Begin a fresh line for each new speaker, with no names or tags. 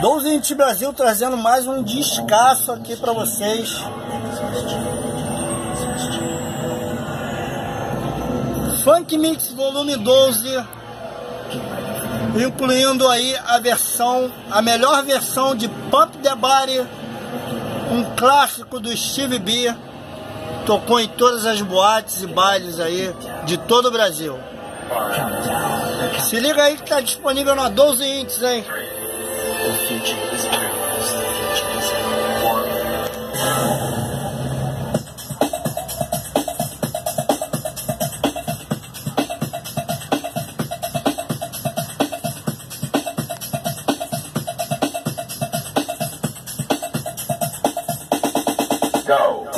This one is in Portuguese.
12 Inch Brasil trazendo mais um descasso aqui para vocês. Funk Mix Volume 12, incluindo aí a versão, a melhor versão de Pump the Body, um clássico do Steve B, tocou em todas as boates e bailes aí de todo o Brasil. Se liga aí que tá disponível na 12 inches, hein? The future is ours. The future is one. Go.